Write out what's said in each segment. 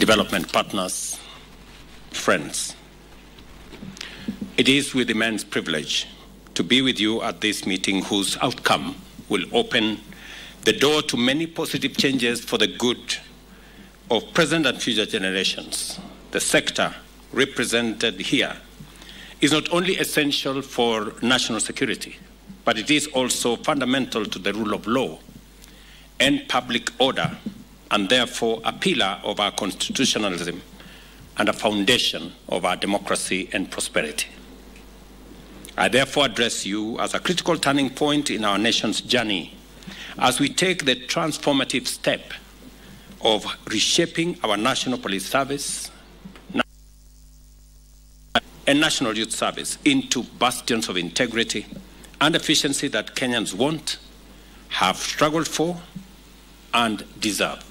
development partners, friends. It is with immense privilege to be with you at this meeting whose outcome will open the door to many positive changes for the good of present and future generations. The sector represented here is not only essential for national security, but it is also fundamental to the rule of law and public order, and therefore a pillar of our constitutionalism and a foundation of our democracy and prosperity. I therefore address you as a critical turning point in our nation's journey as we take the transformative step of reshaping our National Police Service and National Youth Service into bastions of integrity and efficiency that Kenyans want, have struggled for, and deserve.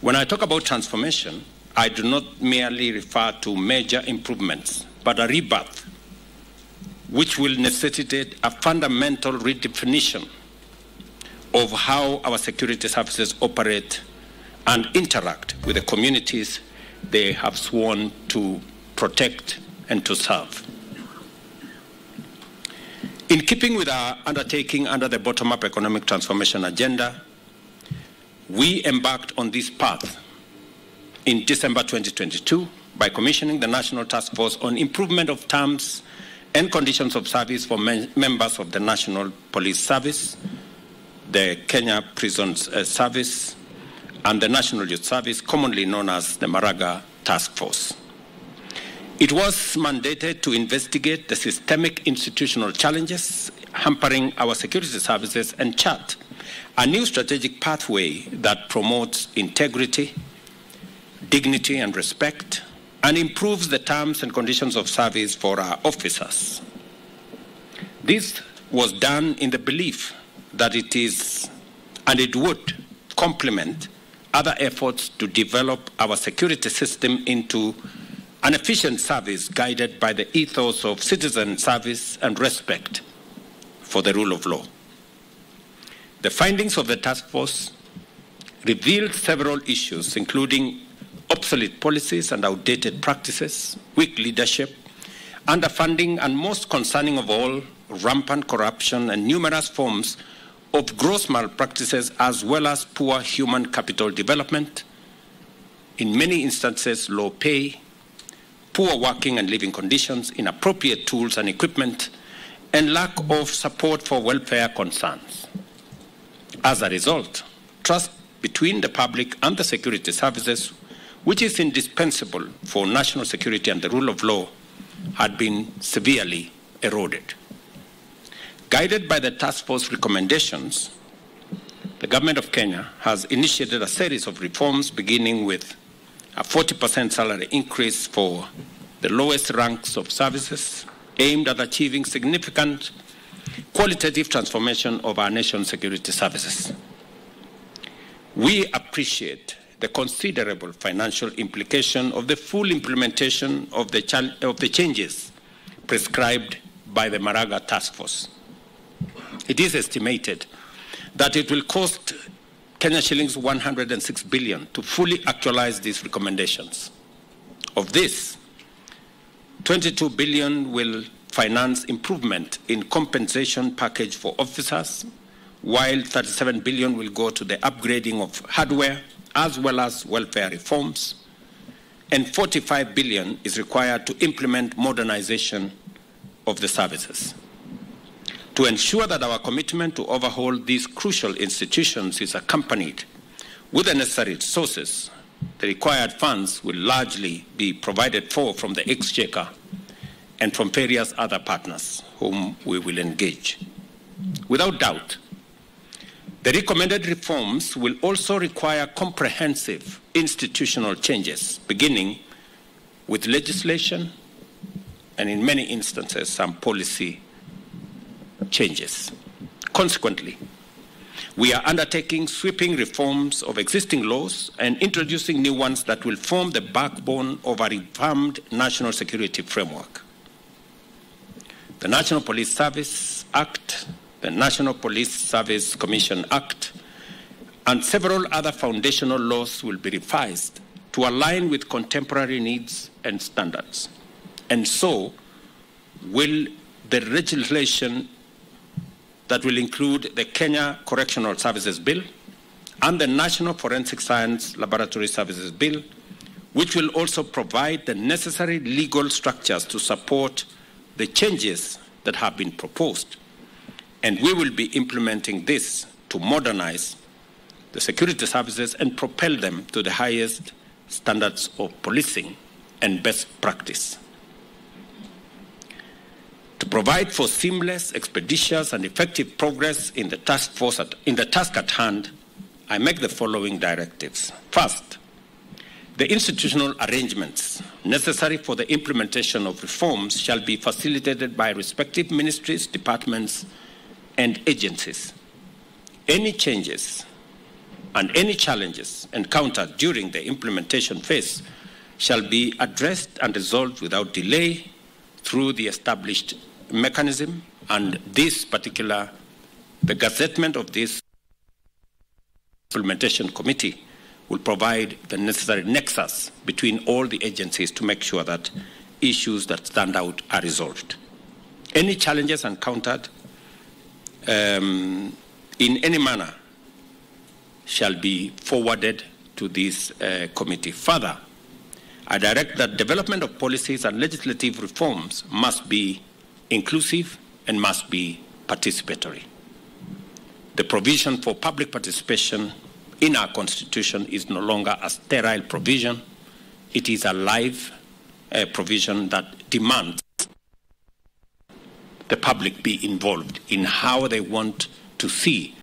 When I talk about transformation, I do not merely refer to major improvements, but a rebirth which will necessitate a fundamental redefinition of how our security services operate and interact with the communities they have sworn to protect and to serve. In keeping with our undertaking under the bottom up economic transformation agenda, we embarked on this path in December 2022 by commissioning the National Task Force on Improvement of Terms and Conditions of Service for members of the National Police Service, the Kenya Prisons uh, Service, and the National Youth Service, commonly known as the Maraga Task Force. It was mandated to investigate the systemic institutional challenges hampering our security services and chart a new strategic pathway that promotes integrity, dignity, and respect, and improves the terms and conditions of service for our officers. This was done in the belief that it is and it would complement other efforts to develop our security system into an efficient service guided by the ethos of citizen service and respect for the rule of law. The findings of the task force revealed several issues, including obsolete policies and outdated practices, weak leadership, underfunding, and most concerning of all, rampant corruption and numerous forms of gross malpractices, as well as poor human capital development, in many instances, low pay, poor working and living conditions, inappropriate tools and equipment, and lack of support for welfare concerns. As a result, trust between the public and the security services, which is indispensable for national security and the rule of law, had been severely eroded. Guided by the task force recommendations, the government of Kenya has initiated a series of reforms beginning with a 40% salary increase for the lowest ranks of services aimed at achieving significant qualitative transformation of our nation's security services. We appreciate the considerable financial implication of the full implementation of the, of the changes prescribed by the Maraga Task Force. It is estimated that it will cost Kenya shillings 106 billion to fully actualize these recommendations. Of this, 22 billion will finance improvement in compensation package for officers, while 37 billion will go to the upgrading of hardware as well as welfare reforms, and 45 billion is required to implement modernization of the services. To ensure that our commitment to overhaul these crucial institutions is accompanied with the necessary resources, the required funds will largely be provided for from the exchequer and from various other partners whom we will engage. Without doubt, the recommended reforms will also require comprehensive institutional changes, beginning with legislation and, in many instances, some policy changes. Consequently, we are undertaking sweeping reforms of existing laws and introducing new ones that will form the backbone of a revamped national security framework the National Police Service Act, the National Police Service Commission Act, and several other foundational laws will be revised to align with contemporary needs and standards. And so will the legislation that will include the Kenya Correctional Services Bill and the National Forensic Science Laboratory Services Bill, which will also provide the necessary legal structures to support the changes that have been proposed. And we will be implementing this to modernize the security services and propel them to the highest standards of policing and best practice. To provide for seamless, expeditious, and effective progress in the task force at, in the task at hand, I make the following directives. First, the institutional arrangements necessary for the implementation of reforms shall be facilitated by respective ministries, departments, and agencies. Any changes and any challenges encountered during the implementation phase shall be addressed and resolved without delay through the established mechanism and this particular the gazettement of this implementation committee will provide the necessary nexus between all the agencies to make sure that issues that stand out are resolved. Any challenges encountered um, in any manner shall be forwarded to this uh, committee. Further, I direct that development of policies and legislative reforms must be inclusive and must be participatory. The provision for public participation in our Constitution is no longer a sterile provision, it is a live uh, provision that demands the public be involved in how they want to see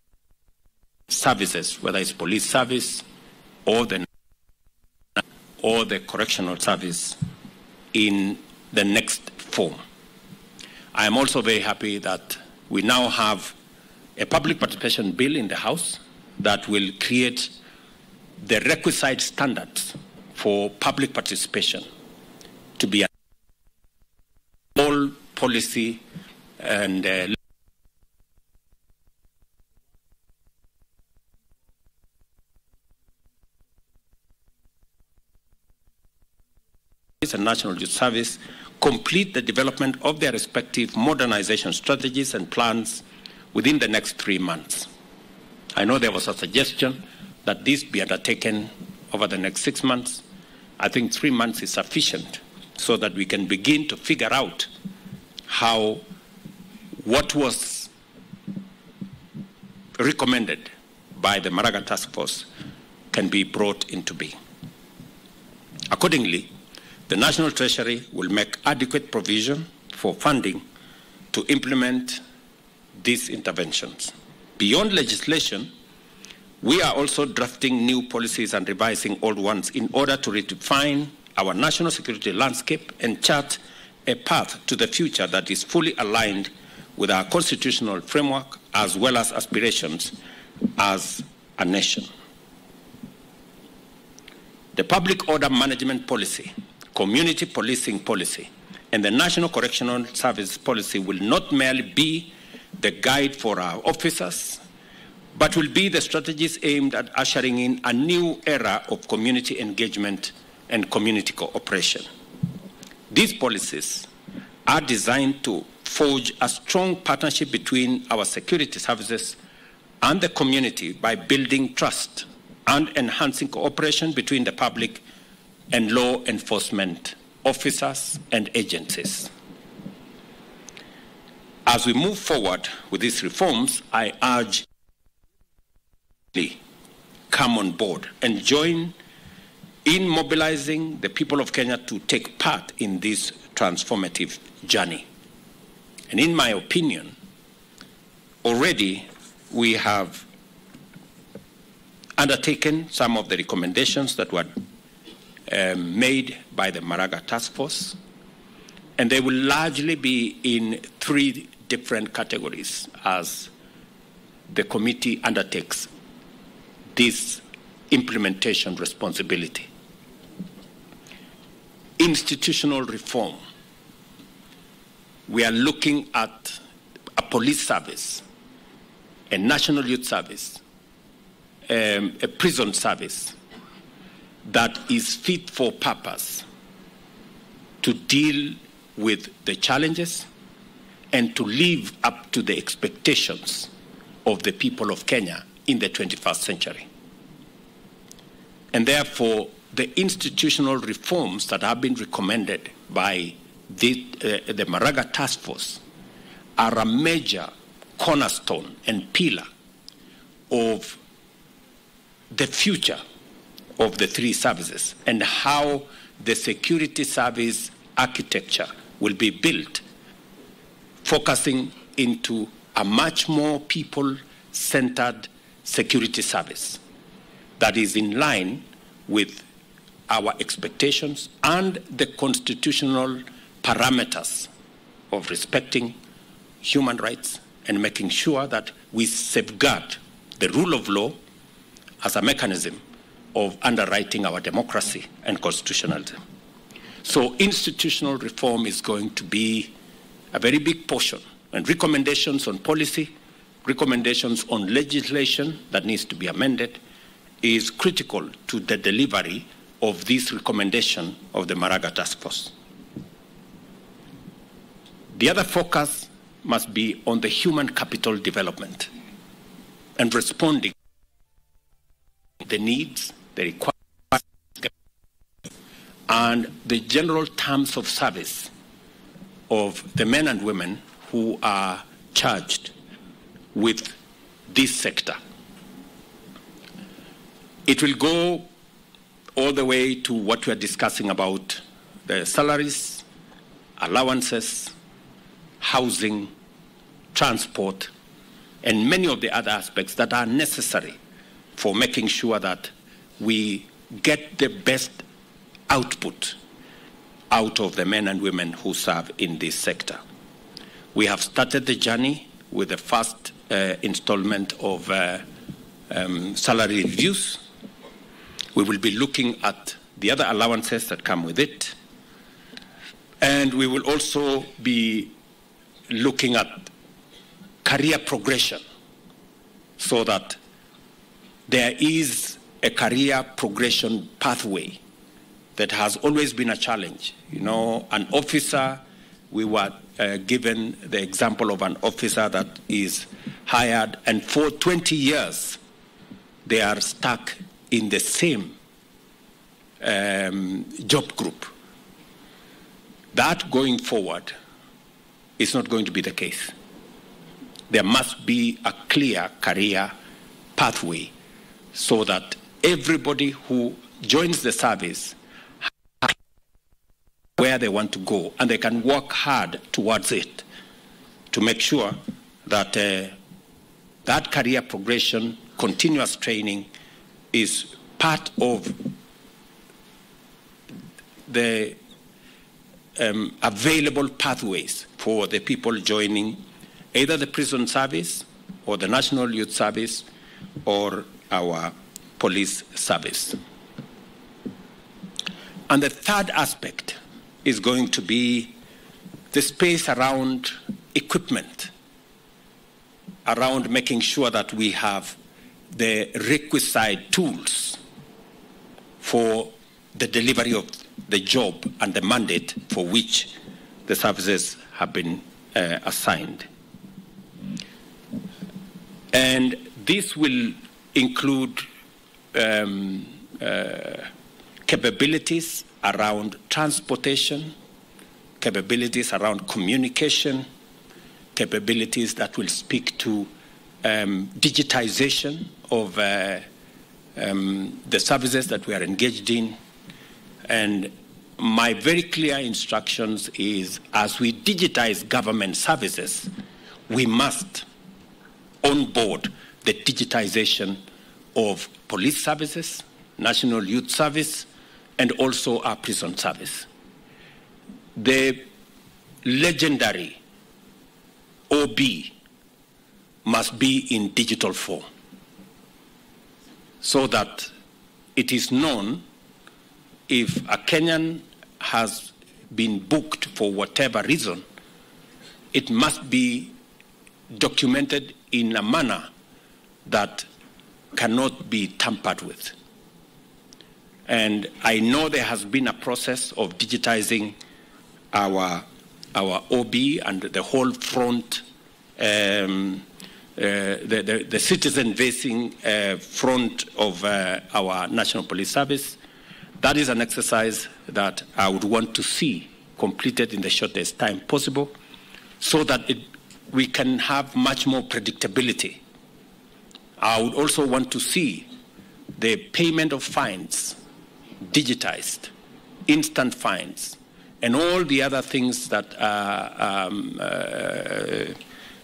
services, whether it's police service or the or the correctional service in the next form. I am also very happy that we now have a public participation bill in the House that will create the requisite standards for public participation to be all policy and uh, and National Youth Service complete the development of their respective modernization strategies and plans within the next three months. I know there was a suggestion that this be undertaken over the next six months. I think three months is sufficient so that we can begin to figure out how what was recommended by the Maraga Task Force can be brought into being. Accordingly, the National Treasury will make adequate provision for funding to implement these interventions. Beyond legislation, we are also drafting new policies and revising old ones in order to redefine our national security landscape and chart a path to the future that is fully aligned with our constitutional framework as well as aspirations as a nation. The public order management policy community policing policy and the National Correctional Service policy will not merely be the guide for our officers, but will be the strategies aimed at ushering in a new era of community engagement and community cooperation. These policies are designed to forge a strong partnership between our security services and the community by building trust and enhancing cooperation between the public and law enforcement officers and agencies. As we move forward with these reforms, I urge come on board and join in mobilizing the people of Kenya to take part in this transformative journey. And in my opinion, already we have undertaken some of the recommendations that were um, made by the Maraga Task Force, and they will largely be in three different categories as the committee undertakes this implementation responsibility. Institutional reform. We are looking at a police service, a national youth service, um, a prison service that is fit for purpose to deal with the challenges and to live up to the expectations of the people of Kenya in the 21st century. And therefore, the institutional reforms that have been recommended by the, uh, the Maraga Task Force are a major cornerstone and pillar of the future of the three services and how the security service architecture will be built, focusing into a much more people centered security service that is in line with our expectations and the constitutional parameters of respecting human rights and making sure that we safeguard the rule of law as a mechanism of underwriting our democracy and constitutionalism. So institutional reform is going to be a very big portion, and recommendations on policy, recommendations on legislation that needs to be amended is critical to the delivery of this recommendation of the Maraga Task Force. The other focus must be on the human capital development and responding to the needs, the requirements, and the general terms of service of the men and women who are charged with this sector. It will go all the way to what we are discussing about the salaries, allowances, housing, transport, and many of the other aspects that are necessary for making sure that we get the best output out of the men and women who serve in this sector. We have started the journey with the first uh, installment of uh, um, salary reviews. We will be looking at the other allowances that come with it. And we will also be looking at career progression so that there is a career progression pathway that has always been a challenge. You know, an officer, we were uh, given the example of an officer that is hired, and for 20 years, they are stuck in the same um, job group. That going forward is not going to be the case. There must be a clear career pathway so that everybody who joins the service where they want to go and they can work hard towards it to make sure that uh, that career progression, continuous training is part of the um, available pathways for the people joining either the prison service or the National Youth Service or our police service. And the third aspect is going to be the space around equipment, around making sure that we have the requisite tools for the delivery of the job and the mandate for which the services have been uh, assigned. And this will include um, uh, capabilities around transportation, capabilities around communication, capabilities that will speak to um, digitization of uh, um, the services that we are engaged in. And my very clear instructions is as we digitize government services, we must onboard the digitization of police services, National Youth Service, and also our prison service. The legendary OB must be in digital form so that it is known if a Kenyan has been booked for whatever reason, it must be documented in a manner that cannot be tampered with. And I know there has been a process of digitizing our, our OB and the whole front, um, uh, the, the, the citizen-facing uh, front of uh, our National Police Service. That is an exercise that I would want to see completed in the shortest time possible so that it, we can have much more predictability. I would also want to see the payment of fines digitized, instant fines, and all the other things that uh, um, uh,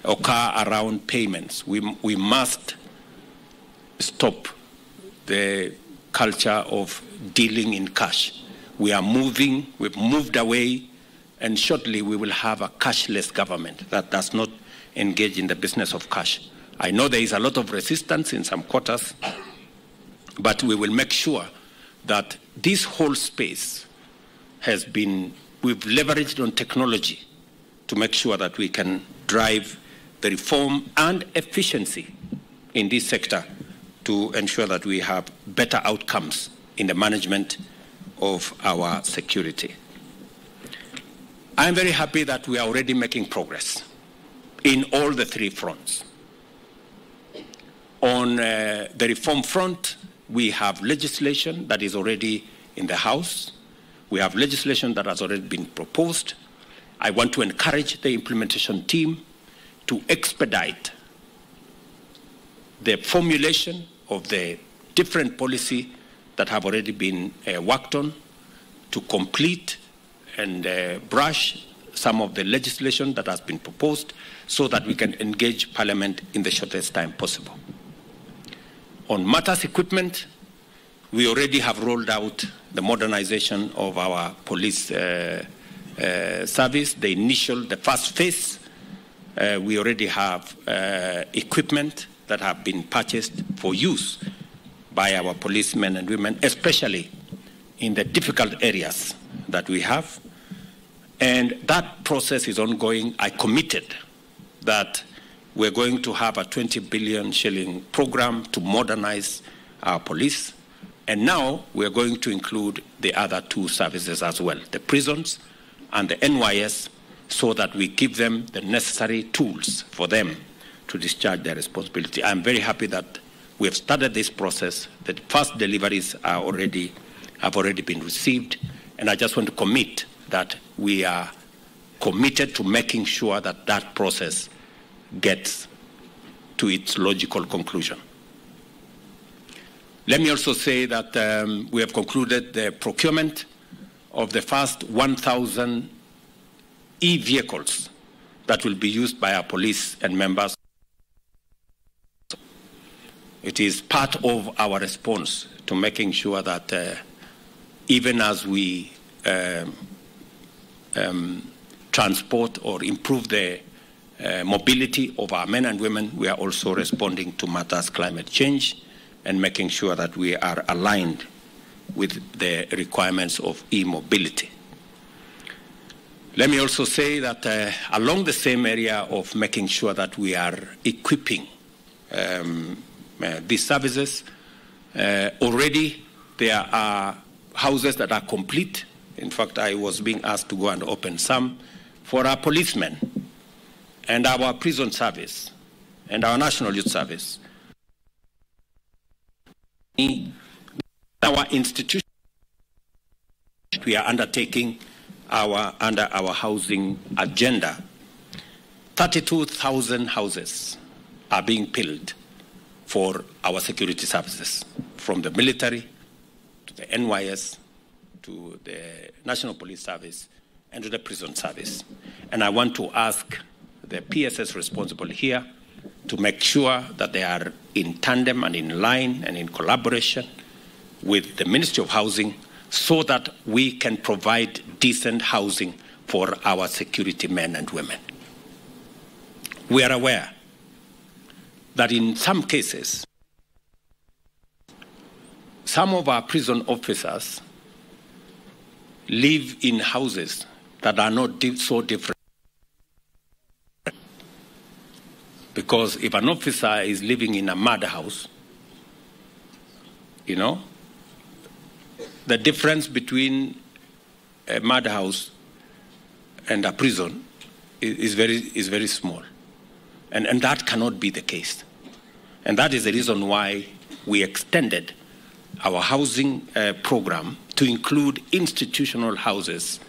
occur around payments. We, we must stop the culture of dealing in cash. We are moving, we've moved away, and shortly we will have a cashless government that does not engage in the business of cash. I know there is a lot of resistance in some quarters, but we will make sure that this whole space has been, we've leveraged on technology to make sure that we can drive the reform and efficiency in this sector to ensure that we have better outcomes in the management of our security. I'm very happy that we are already making progress in all the three fronts. On uh, the reform front, we have legislation that is already in the House. We have legislation that has already been proposed. I want to encourage the implementation team to expedite the formulation of the different policy that have already been uh, worked on to complete and uh, brush some of the legislation that has been proposed so that we can engage Parliament in the shortest time possible. On matters equipment, we already have rolled out the modernization of our police uh, uh, service, the initial, the first phase. Uh, we already have uh, equipment that have been purchased for use by our policemen and women, especially in the difficult areas that we have. And that process is ongoing. I committed that we're going to have a 20 billion shilling program to modernize our police. And now we're going to include the other two services as well, the prisons and the NYS, so that we give them the necessary tools for them to discharge their responsibility. I'm very happy that we have started this process. The first deliveries are already, have already been received. And I just want to commit that we are committed to making sure that that process gets to its logical conclusion. Let me also say that um, we have concluded the procurement of the first 1,000 e-vehicles that will be used by our police and members. It is part of our response to making sure that uh, even as we um, um, transport or improve the mobility of our men and women, we are also responding to matters climate change and making sure that we are aligned with the requirements of e-mobility. Let me also say that uh, along the same area of making sure that we are equipping um, uh, these services, uh, already there are houses that are complete. In fact, I was being asked to go and open some for our policemen and our prison service and our national youth service. Our institution, we are undertaking our, under our housing agenda. 32,000 houses are being built for our security services, from the military to the NYS to the National Police Service and to the prison service. And I want to ask the PSS responsible here to make sure that they are in tandem and in line and in collaboration with the Ministry of Housing so that we can provide decent housing for our security men and women. We are aware that in some cases, some of our prison officers live in houses that are not so different. Because if an officer is living in a mud house, you know, the difference between a madhouse and a prison is, very, is very small. And, and that cannot be the case. And that is the reason why we extended our housing uh, program to include institutional houses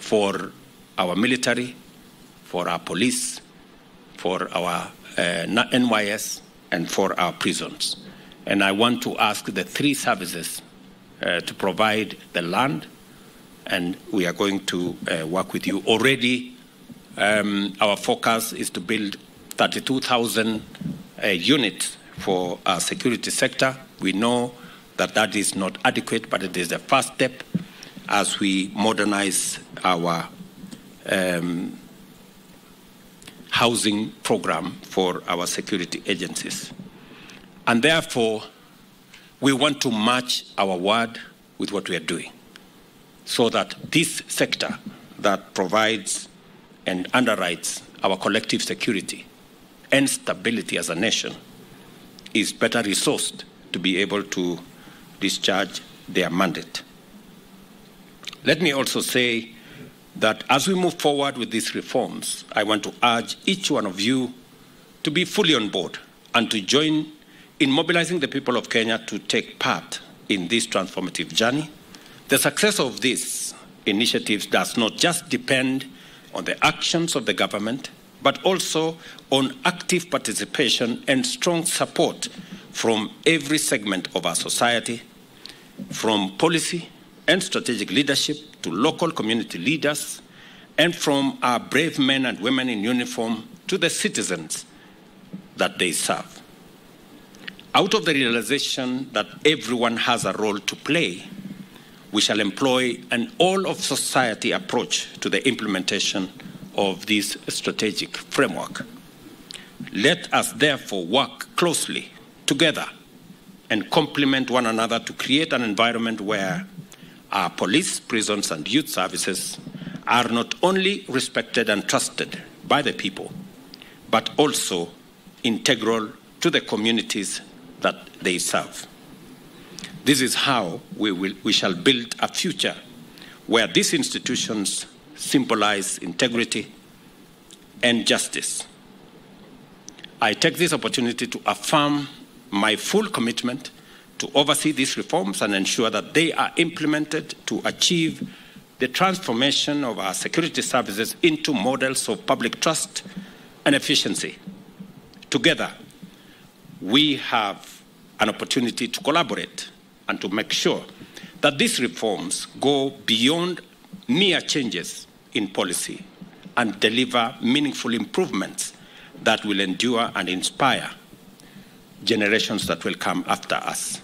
for our military, for our police, for our NYS, and for our prisons. And I want to ask the three services uh, to provide the land, and we are going to uh, work with you. Already, um, our focus is to build 32,000 uh, units for our security sector. We know that that is not adequate, but it is the first step as we modernize our um, housing program for our security agencies. And therefore, we want to match our word with what we are doing so that this sector that provides and underwrites our collective security and stability as a nation is better resourced to be able to discharge their mandate. Let me also say that as we move forward with these reforms, I want to urge each one of you to be fully on board and to join in mobilizing the people of Kenya to take part in this transformative journey. The success of these initiatives does not just depend on the actions of the government, but also on active participation and strong support from every segment of our society, from policy and strategic leadership to local community leaders, and from our brave men and women in uniform to the citizens that they serve. Out of the realization that everyone has a role to play, we shall employ an all of society approach to the implementation of this strategic framework. Let us therefore work closely together and complement one another to create an environment where our police, prisons, and youth services are not only respected and trusted by the people, but also integral to the communities that they serve. This is how we, will, we shall build a future where these institutions symbolize integrity and justice. I take this opportunity to affirm my full commitment to oversee these reforms and ensure that they are implemented to achieve the transformation of our security services into models of public trust and efficiency. Together, we have an opportunity to collaborate and to make sure that these reforms go beyond mere changes in policy and deliver meaningful improvements that will endure and inspire generations that will come after us.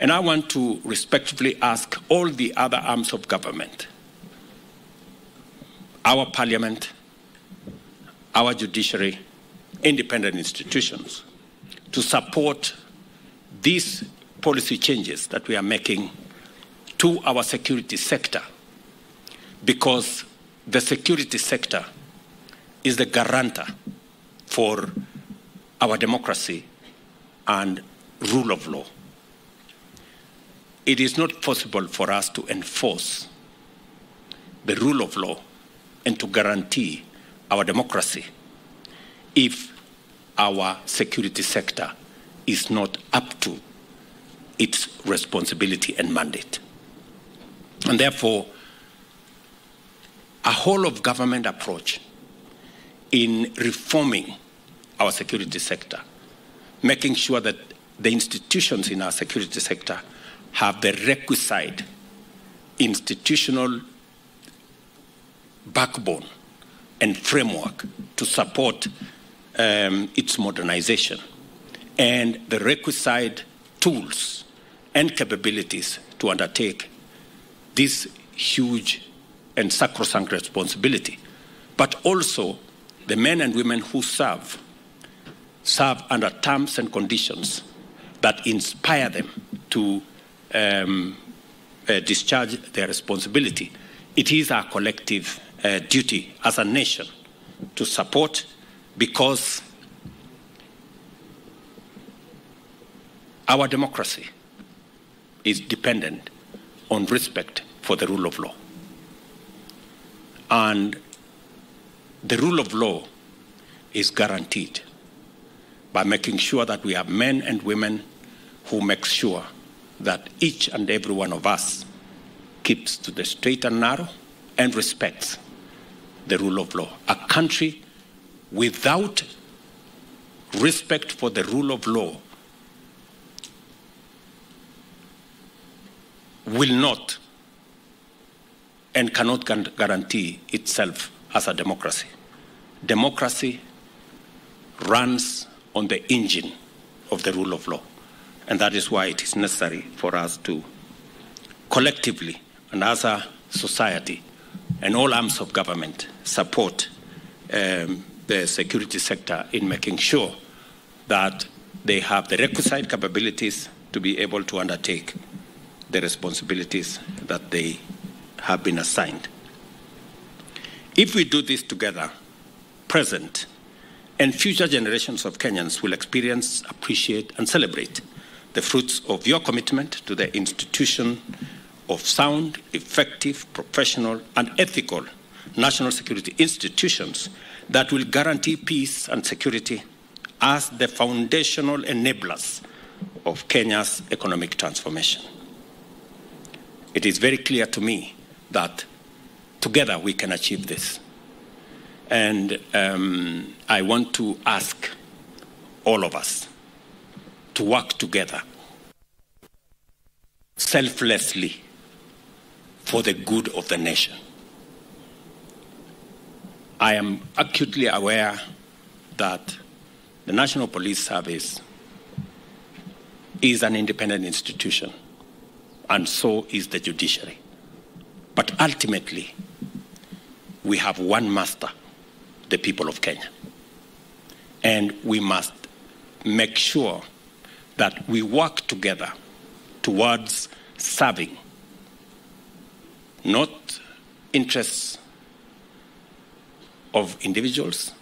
And I want to respectfully ask all the other arms of government, our parliament, our judiciary, independent institutions, to support these policy changes that we are making to our security sector because the security sector is the guarantor for our democracy and rule of law. It is not possible for us to enforce the rule of law and to guarantee our democracy if our security sector is not up to its responsibility and mandate. And therefore, a whole of government approach in reforming our security sector, making sure that the institutions in our security sector have the requisite institutional backbone and framework to support um, its modernization. And the requisite tools and capabilities to undertake this huge and sacrosanct responsibility, but also the men and women who serve serve under terms and conditions that inspire them to um, uh, discharge their responsibility. It is our collective uh, duty as a nation to support because our democracy is dependent on respect for the rule of law. And the rule of law is guaranteed by making sure that we have men and women who make sure that each and every one of us keeps to the straight and narrow and respects the rule of law. A country without respect for the rule of law will not and cannot guarantee itself as a democracy. Democracy runs on the engine of the rule of law. And that is why it is necessary for us to collectively and as a society and all arms of government support um, the security sector in making sure that they have the requisite capabilities to be able to undertake the responsibilities that they have been assigned. If we do this together, present and future generations of Kenyans will experience, appreciate, and celebrate the fruits of your commitment to the institution of sound, effective, professional, and ethical national security institutions that will guarantee peace and security as the foundational enablers of Kenya's economic transformation. It is very clear to me that together we can achieve this. And um, I want to ask all of us to work together selflessly for the good of the nation. I am acutely aware that the National Police Service is an independent institution, and so is the judiciary. But ultimately, we have one master, the people of Kenya. And we must make sure that we work together towards serving not interests of individuals,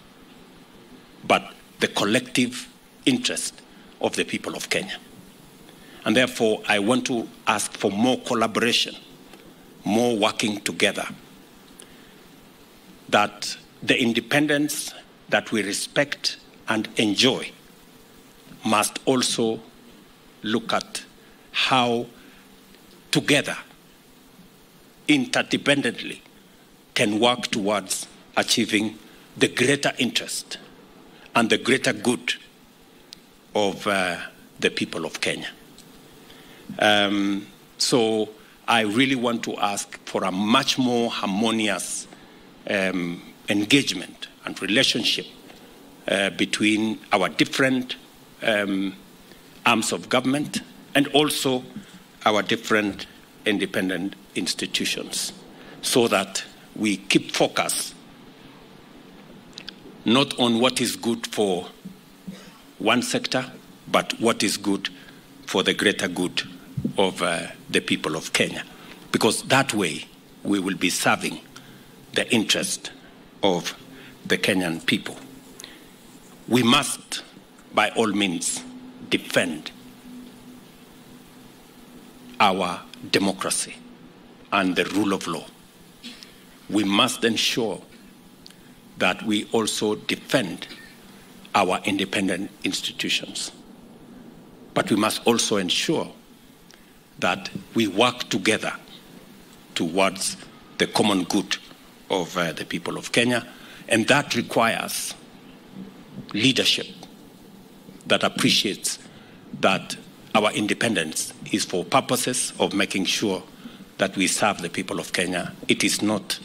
but the collective interest of the people of Kenya. And therefore, I want to ask for more collaboration, more working together, that the independence that we respect and enjoy must also look at how together, interdependently, can work towards achieving the greater interest and the greater good of uh, the people of Kenya. Um, so I really want to ask for a much more harmonious um, engagement and relationship uh, between our different um, arms of government and also our different independent institutions so that we keep focus not on what is good for one sector, but what is good for the greater good of uh, the people of Kenya. Because that way we will be serving the interest of the Kenyan people. We must, by all means, defend our democracy and the rule of law. We must ensure that we also defend our independent institutions. But we must also ensure that we work together towards the common good of uh, the people of Kenya, and that requires leadership that appreciates that our independence is for purposes of making sure that we serve the people of Kenya. It is not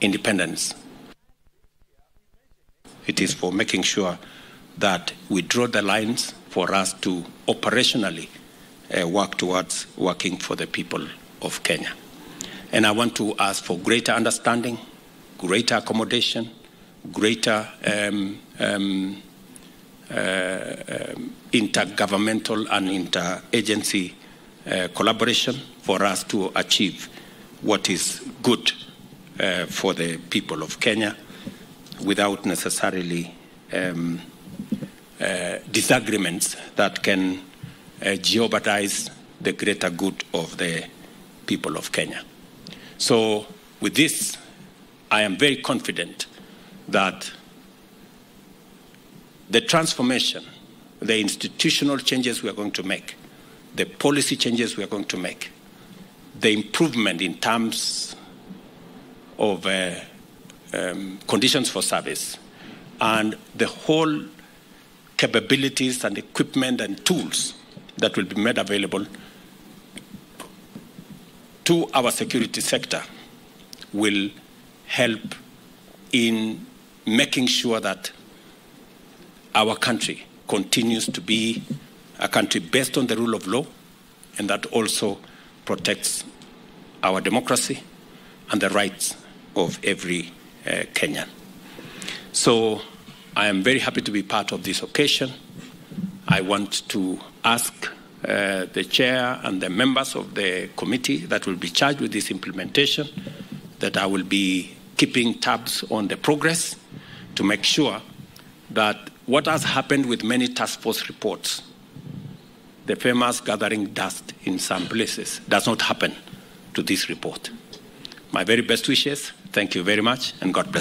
independence. It is for making sure that we draw the lines for us to operationally uh, work towards working for the people of Kenya. And I want to ask for greater understanding, greater accommodation, greater um, um, um, intergovernmental and interagency uh, collaboration for us to achieve what is good uh, for the people of Kenya without necessarily um, uh, disagreements that can uh, jeopardize the greater good of the people of Kenya. So, with this, I am very confident that the transformation, the institutional changes we are going to make, the policy changes we are going to make, the improvement in terms of uh, um, conditions for service, and the whole capabilities and equipment and tools that will be made available to our security sector will help in making sure that our country continues to be a country based on the rule of law and that also protects our democracy and the rights of every uh, Kenyan. So I am very happy to be part of this occasion. I want to ask uh, the chair and the members of the committee that will be charged with this implementation that I will be keeping tabs on the progress to make sure that what has happened with many task force reports, the famous gathering dust in some places, does not happen to this report. My very best wishes. Thank you very much, and God bless.